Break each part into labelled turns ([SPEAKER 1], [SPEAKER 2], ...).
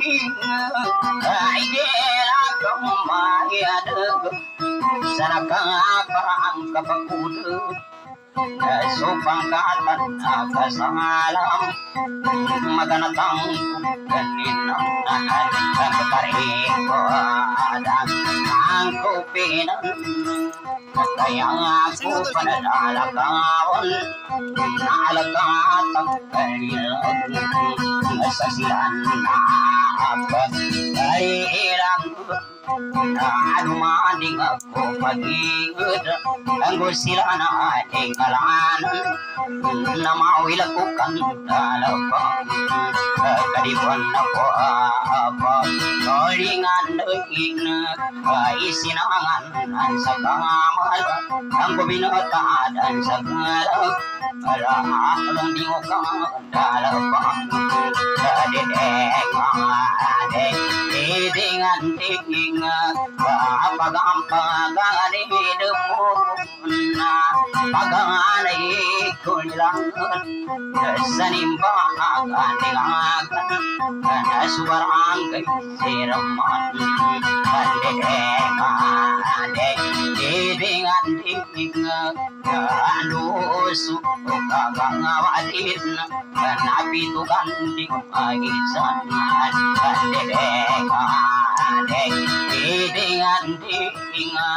[SPEAKER 1] ay dela kumaya parang kapakudu supangkatan akasalam maganatang kaninang nahan kapariko ada ang kupinan kaya ako panadalakawan naalakatang kanilang sa silan na apa sinangan sa kamal tingin Kapagampag mo inga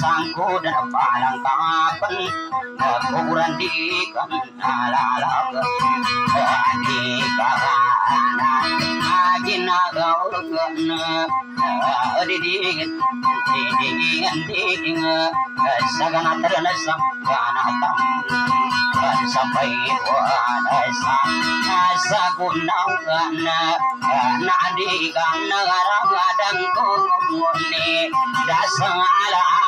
[SPEAKER 1] sang ko da balang ka pan na kuran di kan alalag di ka na ajin na gaul na di di di di di inga sagana tarana sagana tam sampai wana sa sa gunau kana na di kan nagarang adang ko ko ne dasa ala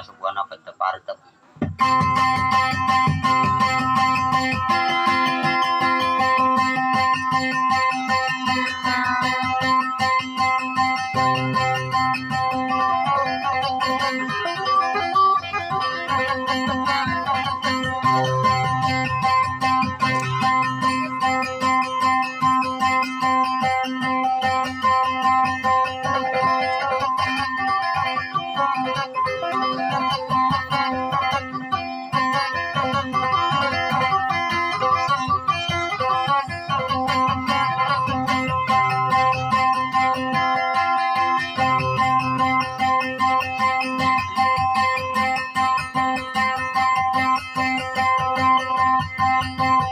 [SPEAKER 1] masuk gua napa tepar tep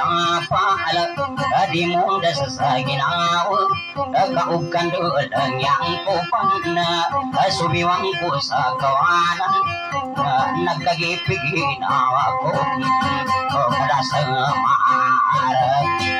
[SPEAKER 1] atu kagawan Kagawan si Eda tunas Sesangku dan palang kapan Sesampi sa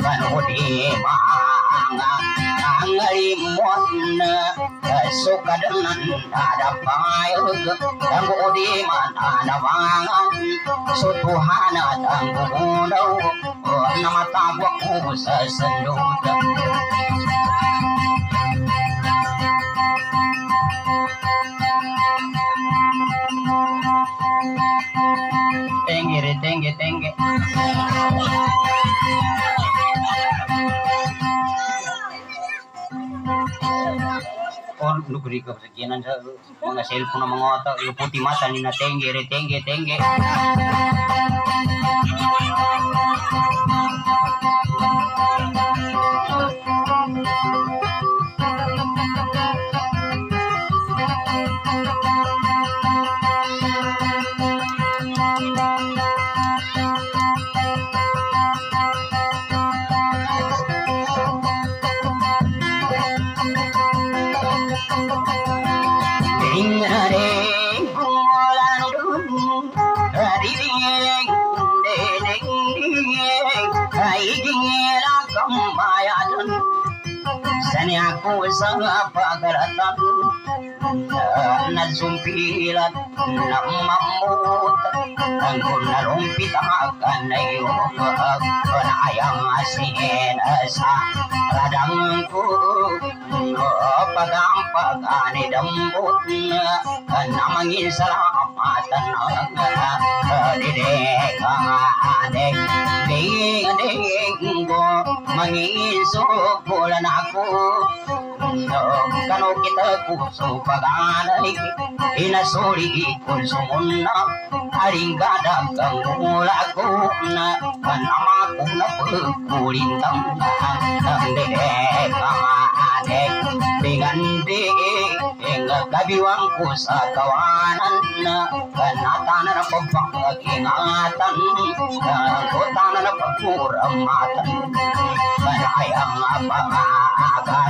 [SPEAKER 1] nào đi mang ngai muốn số cả đơn đã đã phải đang ngủ đi mà đã đã vang số tu hana đang ngủ đâu. Nam ta quốc khu sơ sân đô Tenge, tenge, tenge. Or nugri ka sa kinan sa mga cellphone ng mga otak, yung puti mata ni na tenge re tenge tenge. Tingare pusa pagalatan na sumpilat na mamut ang kung narumpit makan na iyong panayang asin sa radang ko pagampagani dambot na mangin salamatan ang didek anek didek ko mangin sokulan ako kano kita kuso paganay inasuri kun sumunna aring gadang kang mula ko na kanama ko na pagkulintang ang dede kamadek dengan de kabiwang ko sa kawanan na kanatanan na pagpangingatan kutanan na pagkuramatan kanayang apangagat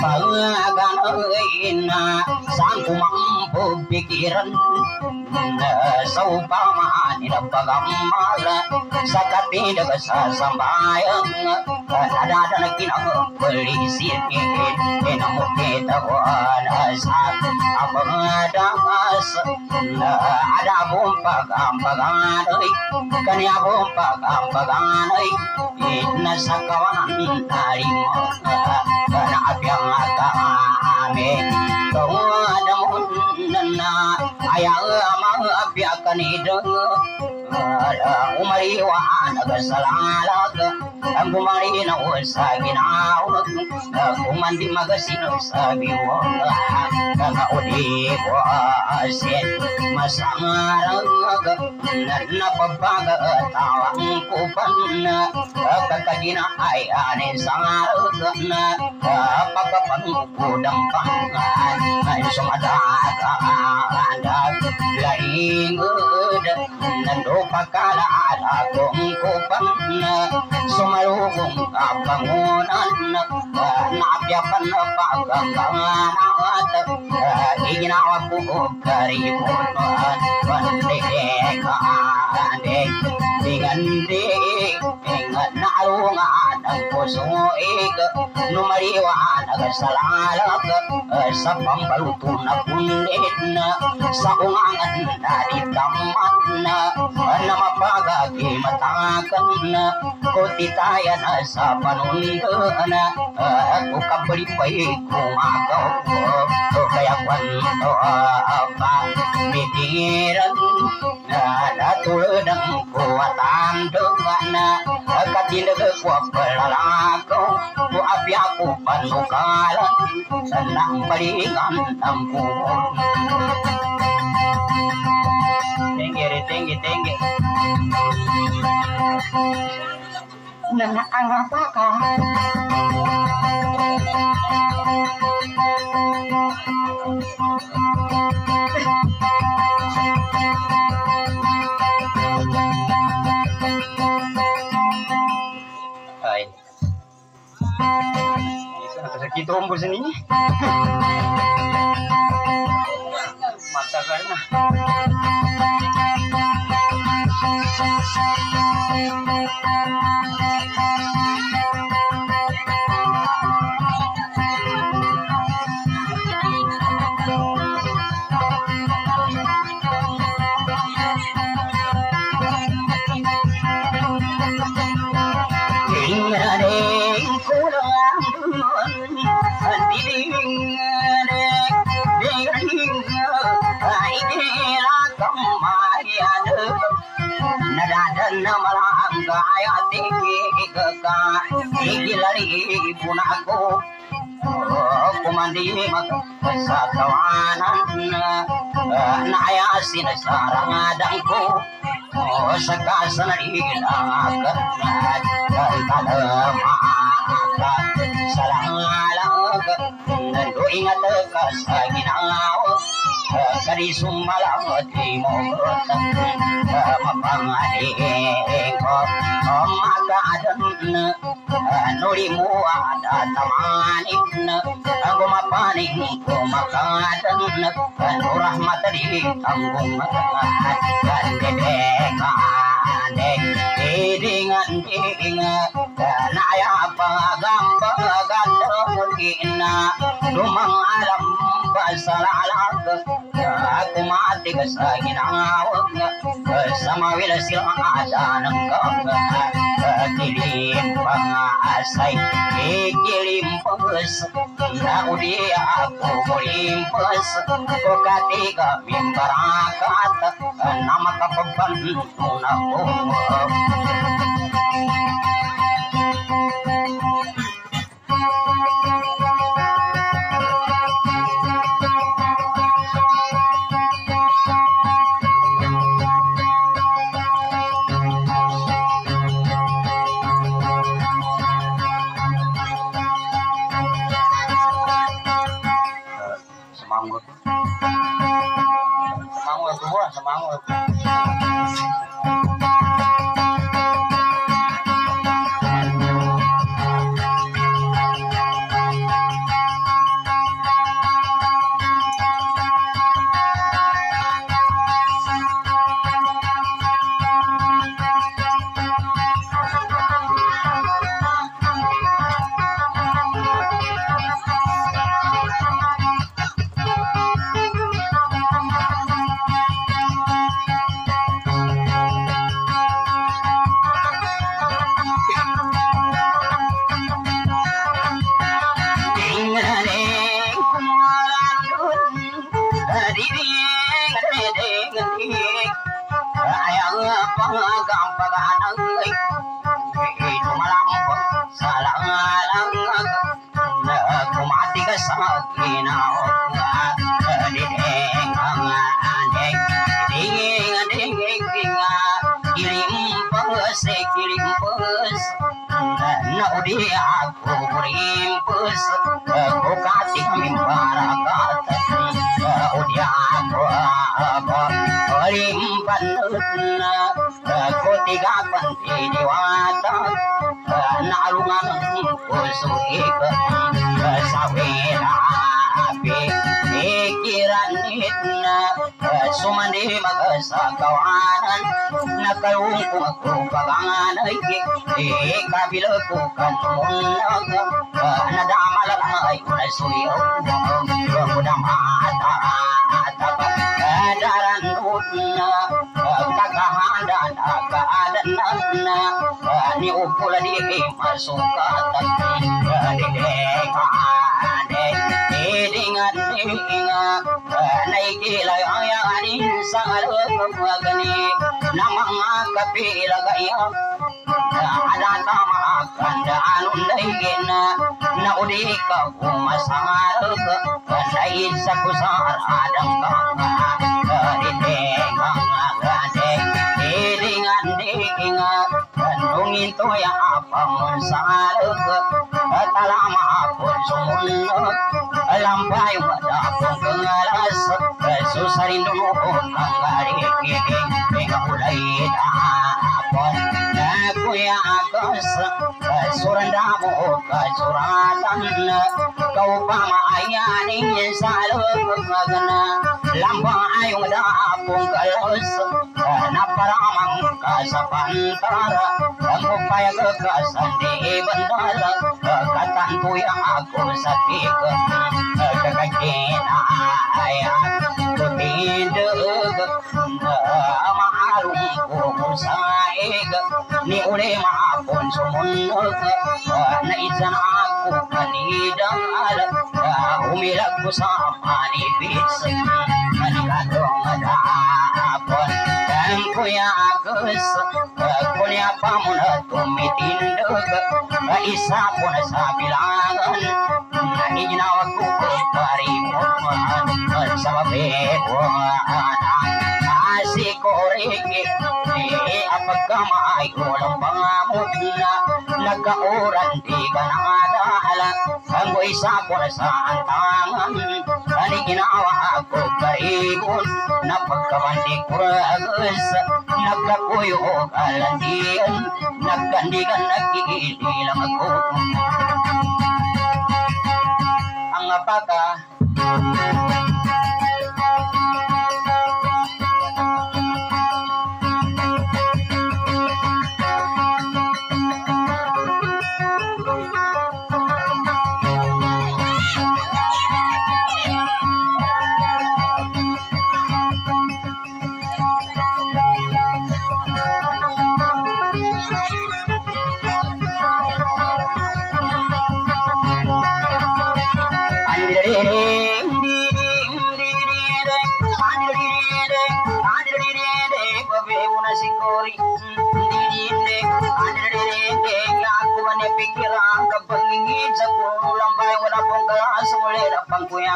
[SPEAKER 1] pangaganoy na saan ko mampu pikiran sa upama na pagamala sa katindag sa sambayang nadada na kinapalisin inamukita ko na adaabun pagaan bagaanay kani abun pagaan bagaanay inna sakawan tarimo kana abyan akaame kawa adamun nanna ayaga ma abya kanidang عمري وانا بسلام لك عمري نو ساكن عونك كمان دي مغسين سابي والله انا اودي واسين مسامرك نرنا باباك تاوان كوبان kakadina ay ane sangaruk na papapangkudang pangan ay sumadakaan laing ud nando पकाल आधा गोमको पन्न सुमरो गोमका पंगोनन नाप्य पन्न पागंगवानावत इगनाव कुहो करी मोटन वंदे खाने दिगंदे इंगनारो मानम sa pambaluto na pundit na sa ungangan na ditaman na na mapagagi matakan na kutitaya na sa panundan na ako kabalipay kumagaw ko kaya apa na katindag pelalakaw ko abi ako panukalan sa nang balingan ng puhon Tengge, re, tengge, tengge. Nanaang apa ka? Ay. Sakit umbo sini. Matagal na. Kumandi sa kawanan na ayasin sa rangadang ko o sa kasanalilagan at kalamakan sa langalag nando ingat ka Sari sumalam di murut Mapangari ko Makadan Nulimu ada tamanin Aku mapaning ko makadan Nurahmat di tanggung Kan dedekan dek Didingan dingan Naya pagam pagam kina lumang alam pasalalag aku mati sa ginawag sa mawila sila ada ng kilim pangasay ikilim pes na udi aku mulimpes ko katiga mimbarakat nama kapagpan na ko semangat ni cũng cùng và bằng nơi kia nakaadan na ni upula di masukat di dekade idingan dinga naikilay ang yanin sa alagani na mga kapila gaya ada tôi phòng xa nước ta la ma phun sông nước làm vai mà đã phong cưng la sắc su sarin đô kangari kiki kika ulai da ያቀስ ከሱርና ከሱራጠን ከውባ ማያኒ ሳልፍ መግነ ላምባ አይውዳ ቡንቀልስ ከነበራማን ከሰፋንጠረ ከሙባይ ከሰንዴ በንዳለ ከከታንቱ ያቁ ሰፊቅ ከከጌና አያ ቱቲንድግ ማዓሉ ቁሙሳ niule maakonso munnulte na izanaku kanidang ala umilag ko sa manipis kanilagong adapon ang kuya agus kunya pa mo na tumitindog isa po na sa bilangan iginawag ko ko parimuan sa mabibon Asi ko rin kamay Ulang pangamot na Nagkauran di ka nangadahalan Sangoy sa pulasaan tangan Kani ginawa ako kaigon Napagkamandik pragas Nagkakuyo kalandian. Nagkandigan nagkikilang ako Ang apaka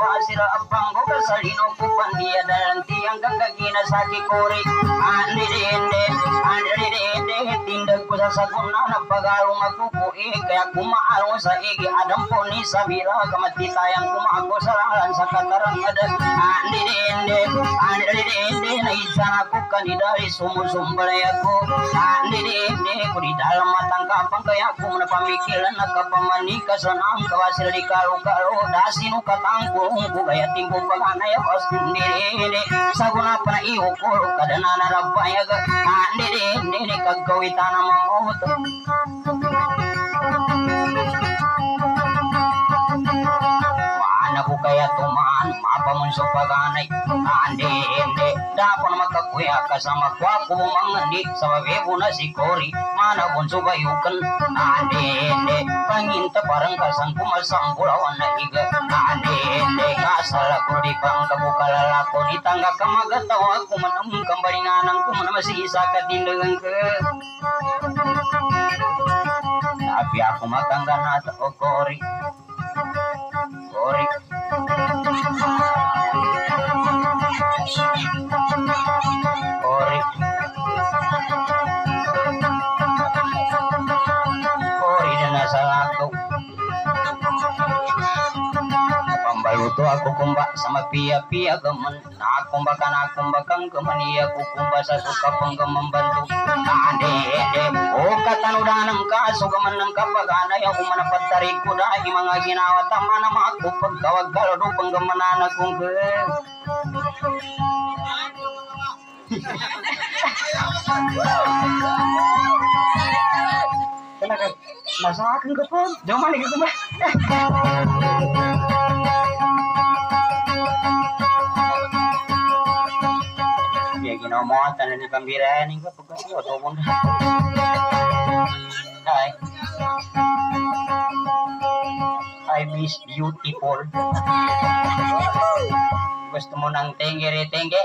[SPEAKER 1] pasira abang ko kasarino ko pandiya dalang tiang kakagina sa kikori andi dende andi dende tindag ko sa saguna na pagarong ako eh kaya kumaarong sa igi adam po ni sabira kamati tayang kumaako sa ralan sa katarang ada. Andi dende andi dende na isan ako kanidari sumusumbay ako andi dende ko di dalam matang kapang kaya kung napamikilan nagkapamanika sa nang kawasil di karo-karo dasino katangkong ko kaya tingko paganay pas dende saguna pa bai ukuru kadana na rabaya ga andere nene kaggawita na mamoto mana ko kaya tuman mapamun sa paganay andere ende, dapon magkakuya kasama kwa ko mangandi Sa babebo na si Cory, mana bunso bayukan Ande, ende, panginta parang kasang kumasang bulawan na higa Ande, ende, kasala ko di pang kabukalala ko Di tangga ka magatawa ko manam kambalinganan ko Manamasisa ka tindagan ka Tapi aku makan ganat o Cory Cory aku kumba sama pia pia gemen na kumba kana kumba kang gemen iya kukumba sa suka membantu ade ade oh kata nudanam ka suka menang ka pagana ya umana patari kuda imang ginawa tamana ma aku pagkawag galo penggemenana kung ke Kenapa? Masalah akan ke pun. Jangan mana gitu mah. Ya gino mo tan ni pambira ni ko pag ko to pun. Hi. Hi Miss Beautiful. Gusto mo ng tengere-tenge?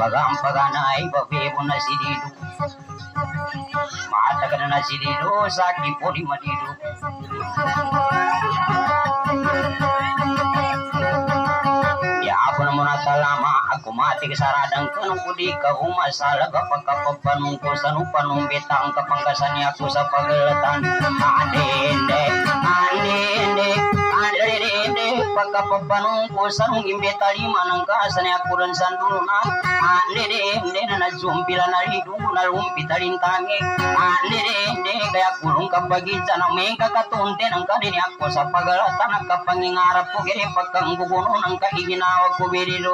[SPEAKER 1] పగాం పగానాయి బేవున సిరీడు పొడి మడిడు ako na muna talama ako mati saradang kanong kudi ka umasala kapapanong ko sa nupanong betang kapangkasan niya ako sa pagalatan Andende, andende, andende pagkapapanong ko sa nung imbeta lima ng kasan niya ako rin sa Andende, ande na nazumpila na lido na lumpita rintangi Andende, kaya kulong kapag itsa na may kakatunte ng kanini ako sa pagalatan nagkapangingarap ko kaya pagkang guguno ng kaiginawa ko birilo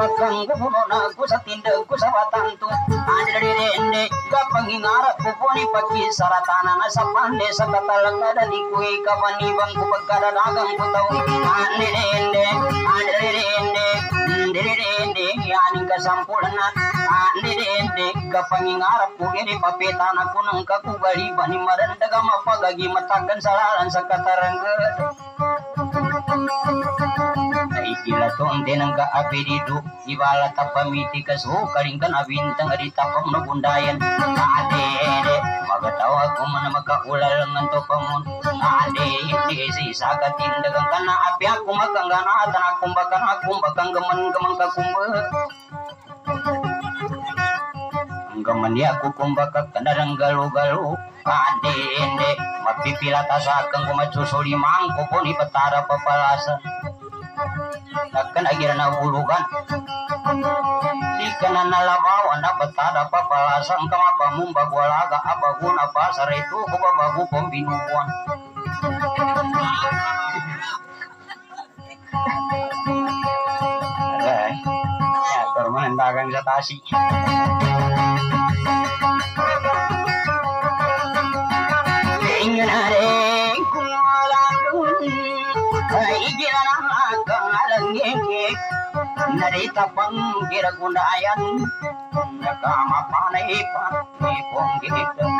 [SPEAKER 1] gero ndirinde pagkanggulo na ko sa tindag ko sa watanto ndirinde kapangingarap ko po ni pagkisaratana na sa pande sa katalang na dani ko ikapanibang ko pagkadadagang ko tao ndirinde ndirinde ndirinde yaning kasampulan na ndirinde kapangingarap ko gero papetana ko ng kakugali bani marandaga mapagagi matagan salaran sa kataranggan Naikila to ang tinang kaapirido Ibala tapamiti ka so Karingkan abintang aritapam na bundayan Ade, magatawa ko man na makaulal ng to pamon Ade, hindi si isaga tindagang ka na Api ako makanggana Tan akong bakan akong bakang gaman-gamang kakumba Ang gaman niya ako kumbaka kanarang galo-galo Ade, hindi Mapipila ta sa akang kumatsusuli Mangko po ni patara papalasan Nagkan agira na hulugan Di ka na nalabawan na batada papalasan ka mapamumbag wala ka abaguna pa sa reto ko babago pang binubuan Aray, ya, ang dagang sa tasi. Tingnan natin kung wala dun narita pang giragunayan nakamapanay pati kong gitong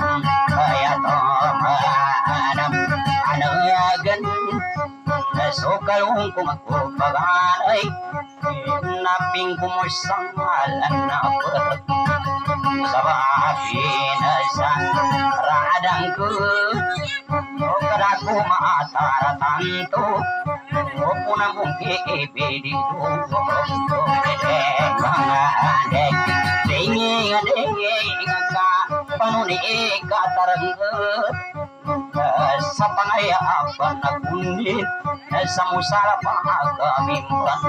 [SPEAKER 1] kaya to maanam anagan nasukalong kung ako pag-aray naping kumusang alam na ako. Pilipinas radang ko o kada ko maataratan to o punang kong kiibidi to mga adek tingin adek ka panuni kataranggot sa pangayapan na kunit sa musara pa kamimpan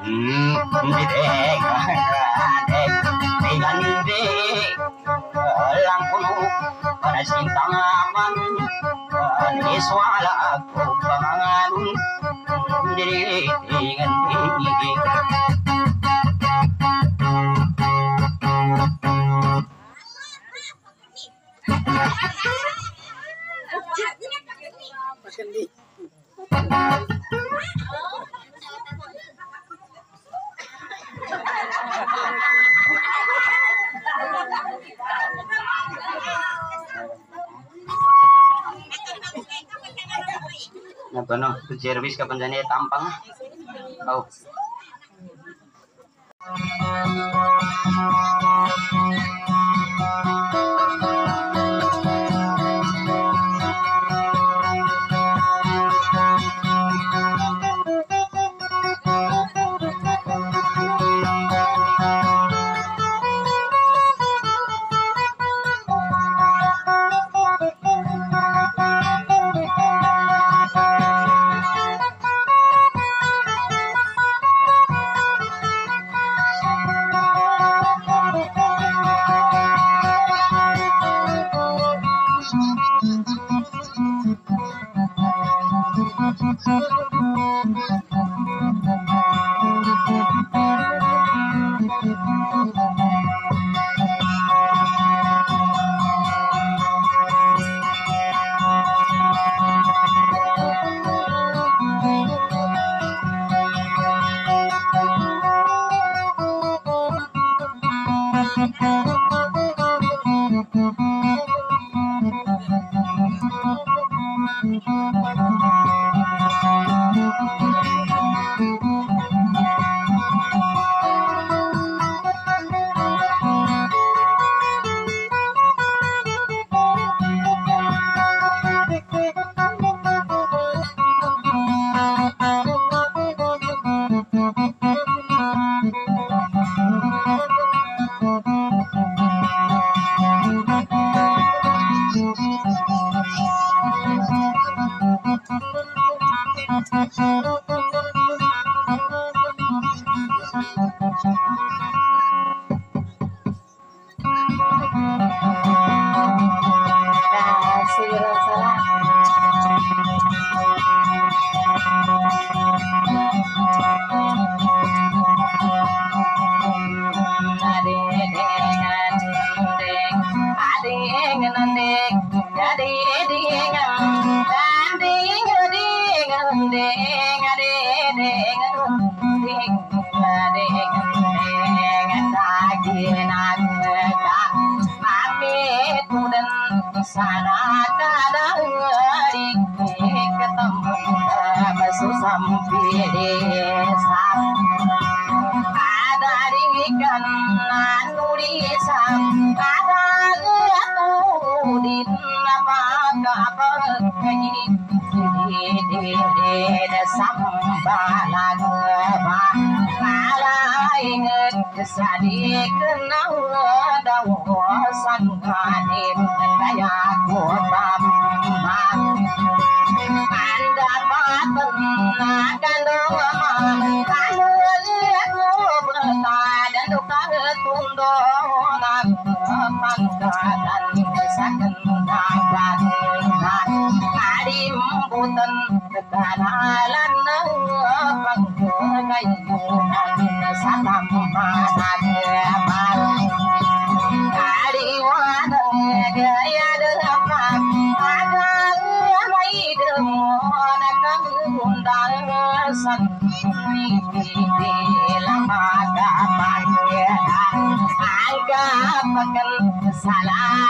[SPEAKER 1] Hmm, hindi ngande
[SPEAKER 2] Alang kuno Panasin tangaman Aniswala Ko pangangan Diri ngande Pagkandi. na to no service kapan jadi tampang oh Daddy. अनेक ना salam.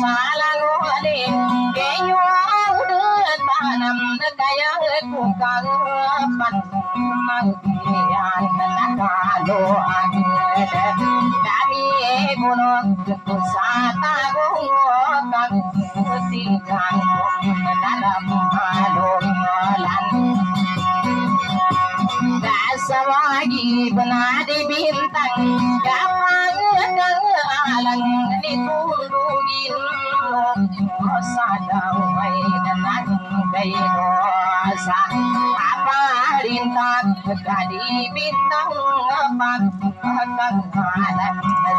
[SPEAKER 2] สาลาลวลีเกยวเดือดบานำกายกุกังปันมังยานนักาโลอันดามีกุนกุสาตากุกังสิจังนักดามาโลลัน سواعي بن عدي بنتا كما يدعى لتولوين وصعدا وين نعبين وصع عبارين تقدي بنتا وقت على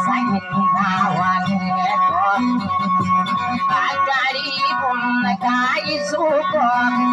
[SPEAKER 2] سيدنا وانكم عقريب عايزكم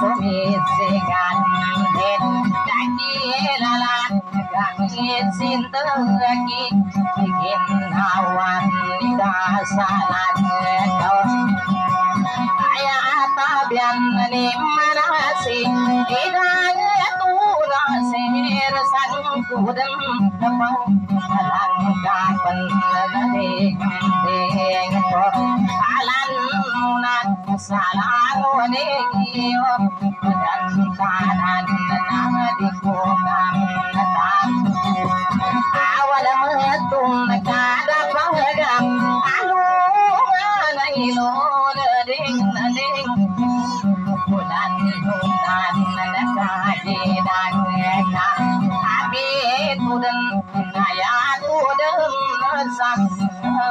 [SPEAKER 2] kong sumisigan Den Daki lalat Kangit sintagi awan nan salalo ne kiyo dan kanan nang di ko kan tan awal matung kada pahagang alu nanai lo ding ding bulan bulan nakaje dan na abi tudan naya tudan sang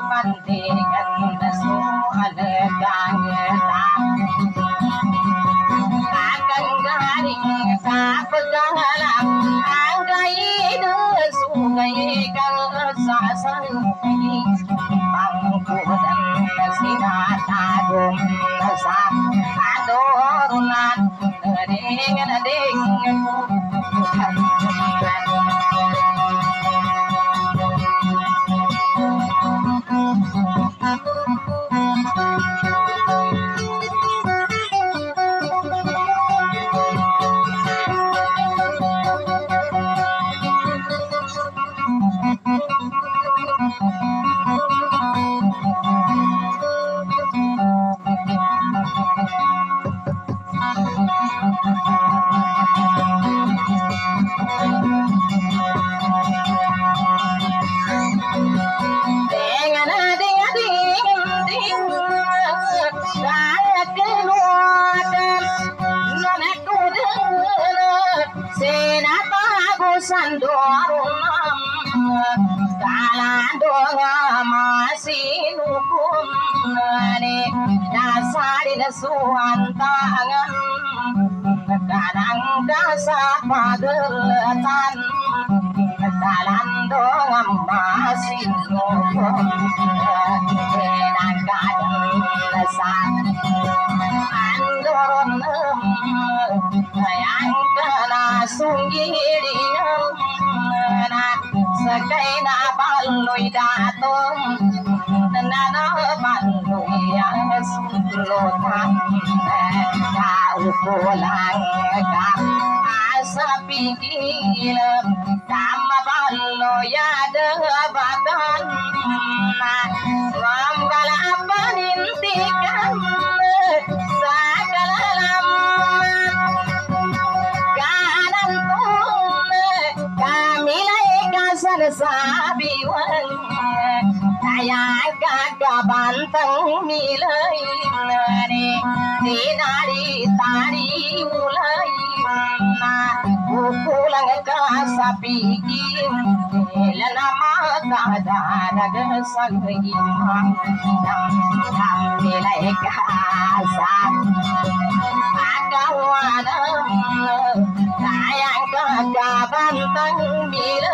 [SPEAKER 2] pantikan nasu i love you. lột thắng đạo của lại cảm asa pikilam cảm ban lo ya de badan nam gala panin tikam യാഗാഗബാന്തീലേ നീനാടി താടി ഉലയിലനമാതാരക സംഗീ കാസ ആകവാന കായ കാബാന്തീലേ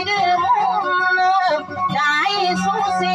[SPEAKER 2] திருமூலம் தாய் சூசி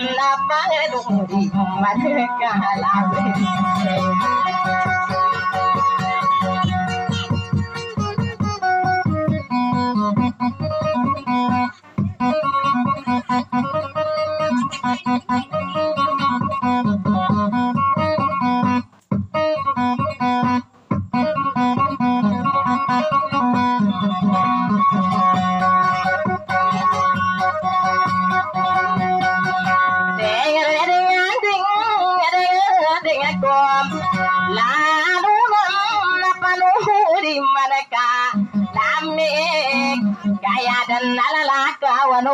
[SPEAKER 2] la paluri Thank you.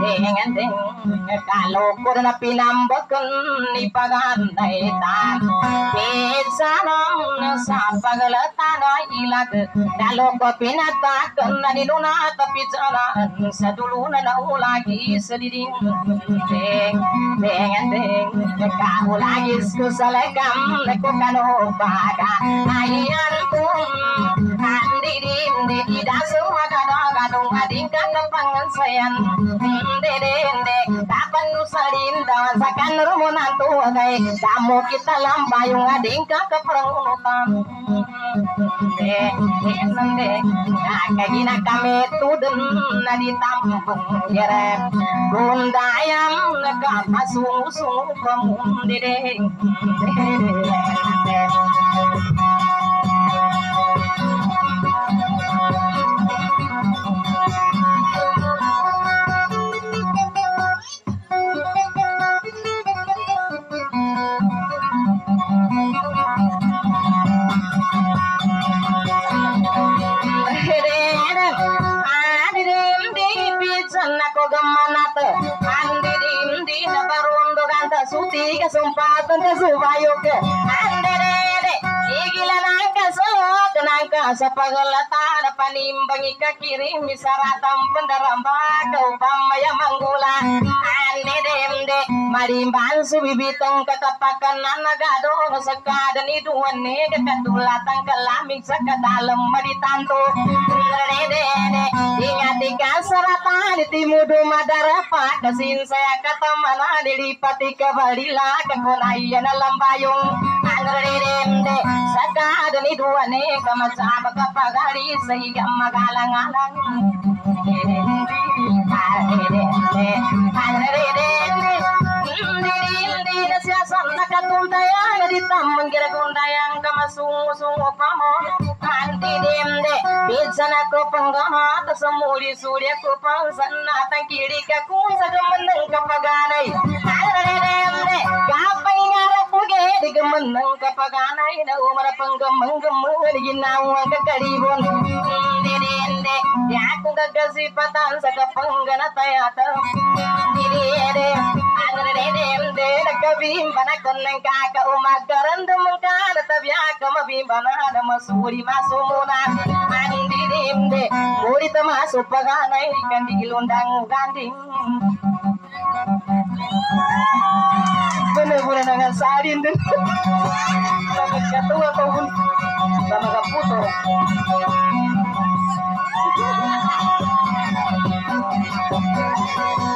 [SPEAKER 2] diding deng deng deng nanda kabu masa lekina tagu dosan dorona lekadi dina masuk paganai nang ulin supang legediding deng deng deng kalau kurna pinambakan ni pagandai ಸಕನ್ನರು ಮುನಂತು ಹೋಗೈ ದಾಮು ಕಿತ್ತ ಲಂಬಾಯುಂಗ ಡಿಂಕ ಕಪ್ರಂಗುನು ತಂದೆ ಕಗಿನ ಕಮೆ ತುದನ್ ನದಿ ತಂಬುಂಗೆರ ಗುಂದಾಯಂ ಕಮ ಸೂ ಸೂ ಮುಂದಿರೆ Ande ande ande ande ande ande ande ande ande ande ande ande ande ande ande ande sayan dede kapan nusalin dawan sakan rumunan tuwagay damo kita lambayong ading kakaparangunutan de nande kagina kami tudun na di tampung yere gundayam nagkapasungu-sungu pamundi de ke sumpatan ke subayok andere igila nangka sa pagalatan panimbangi ka kiri misaratam pendaramba kau pamaya manggula ande demde marimban subibitang katapakan nanagado sakadan iduan ne katulatan kalamig sa kadalam maritanto dede ingat ikan saratan timudu madarapat kasin saya kata mana dilipati kabalila kakunaya na lambayong dede sakadan iduan ne kamasama kapagari sa igang magalang-alang nakatundayang ditambang ginagundayang kamasungo-sungo pa mo Anti demde Pizza na ko panggamat sa muli-suli ako pang sanatang kiri ka kung sa gamanang kapaganay Anti demde Kapay nga rapuge di gamanang kapaganay na umara ముగేడికి మందం కప్పగా నాయన ఉమర పంగం మంగం ముగడికి నా వంక కడిగిపోను యాకుంగ గసి పతాంసక పంగన తయాత ఇదేదే భీంబన కొన్నం కాక ఉమా గరందు ముంకాల తవ్యాకమ భీంబన నమ సూరి మా సుమునా అందిరిందే కోరిత మా సుప్పగా నై కందిగిలుండంగ Gandhi Bener-bener nangan salin dun Sama katua kau pun. Sama kaputo dato senza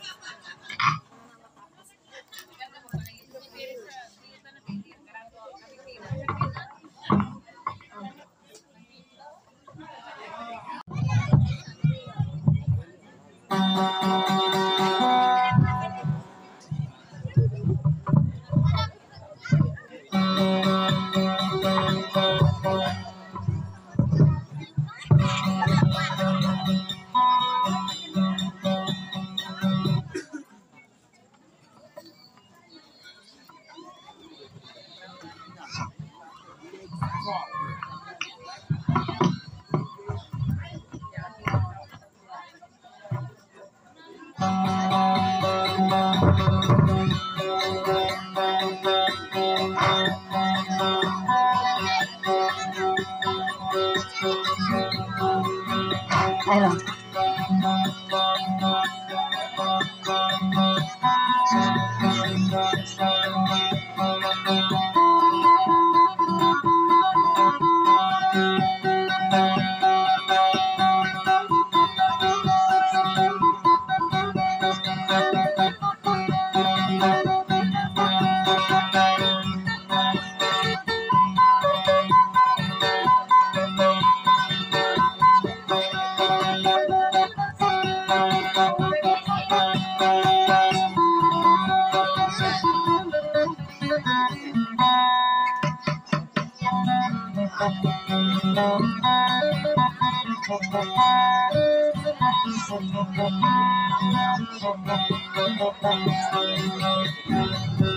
[SPEAKER 3] Thank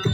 [SPEAKER 3] you.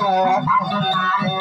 [SPEAKER 3] तो भगवान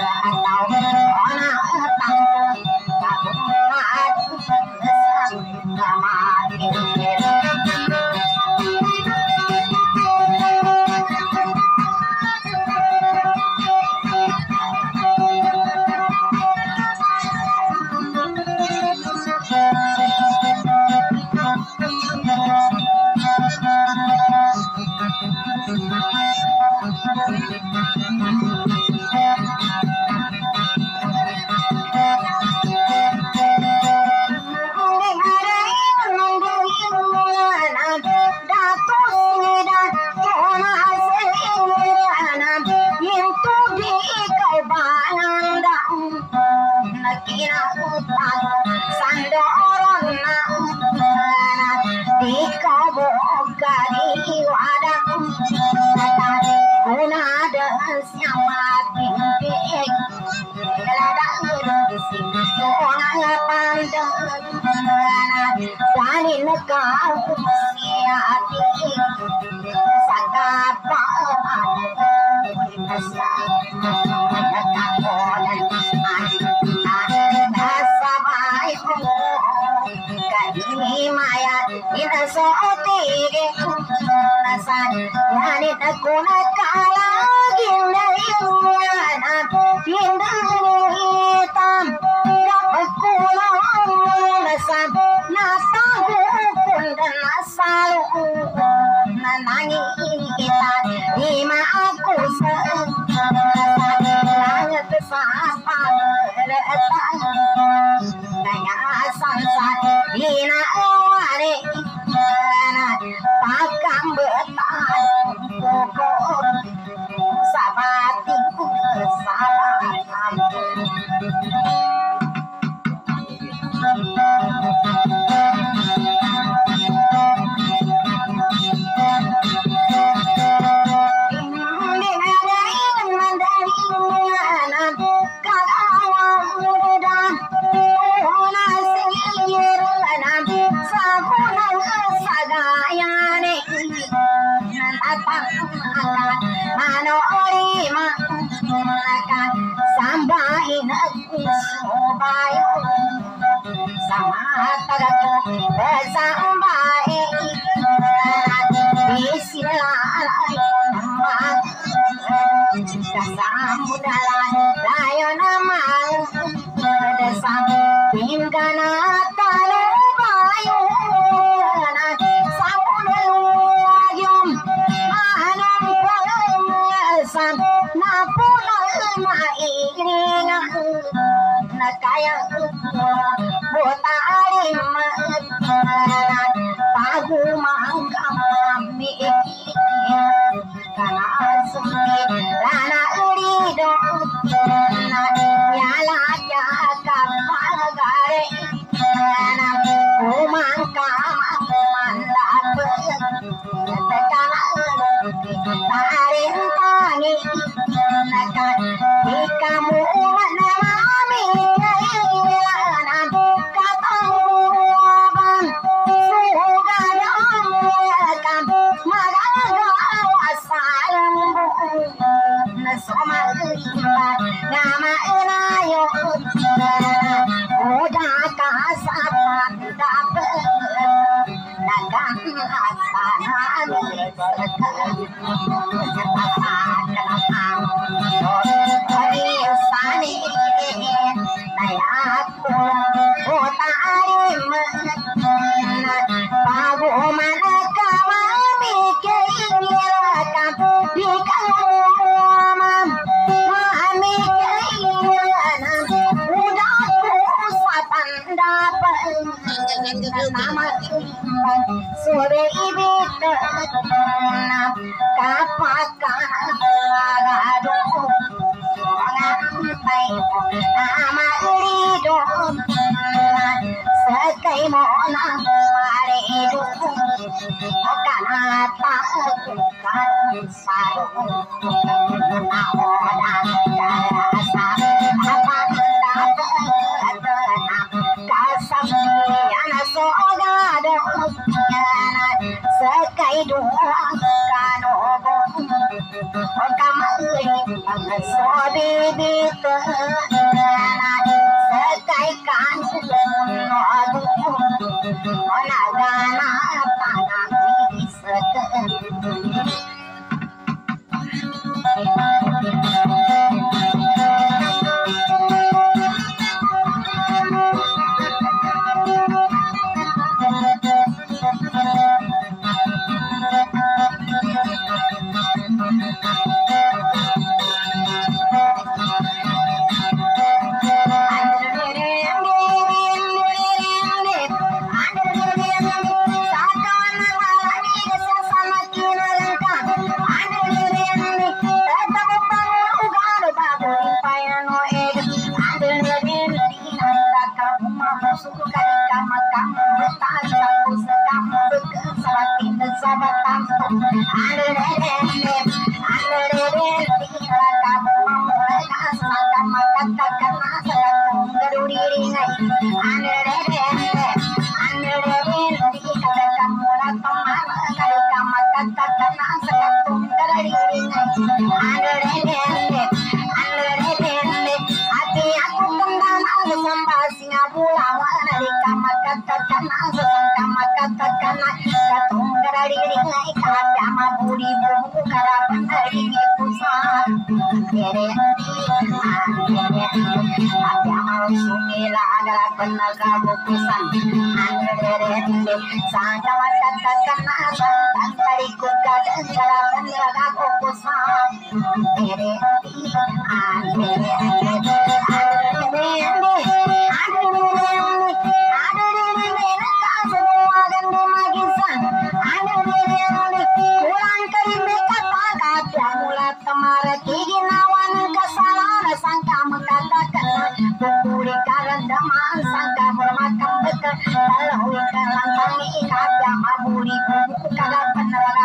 [SPEAKER 3] Ta subscribe ta kênh Ghiền Mì Gõ Để không bỏ lỡ những video hấp dẫn bye cada carnaval